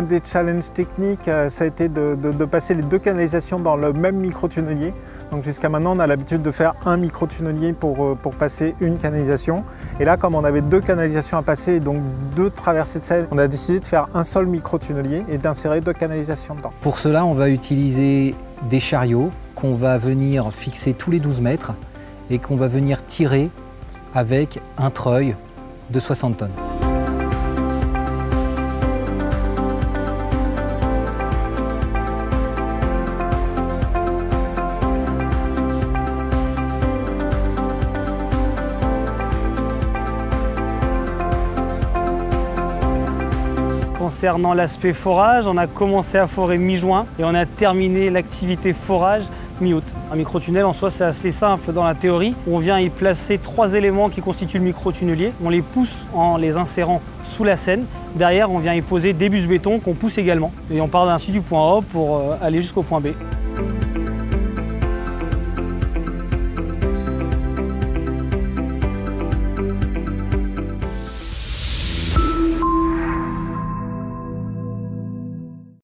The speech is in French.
un des challenges techniques, euh, ça a été de, passer les deux canalisations dans le même micro-tunnelier. Donc jusqu'à maintenant, on a l'habitude de faire un micro-tunnelier pour, euh, pour passer une canalisation. Et là, comme on avait deux canalisations à passer et donc deux traversées de sel, on a décidé de faire un seul micro-tunnelier et d'insérer deux canalisations dedans. Pour cela, on va utiliser des chariots qu'on va venir fixer tous les 12 mètres et qu'on va venir tirer avec un treuil de 60 tonnes. Concernant l'aspect forage, on a commencé à forer mi-juin et on a terminé l'activité forage mi-août. Un microtunnel en soi c'est assez simple dans la théorie. On vient y placer trois éléments qui constituent le microtunnelier. On les pousse en les insérant sous la scène. Derrière on vient y poser des bus béton qu'on pousse également. Et on part ainsi du point A pour euh, aller jusqu'au point B.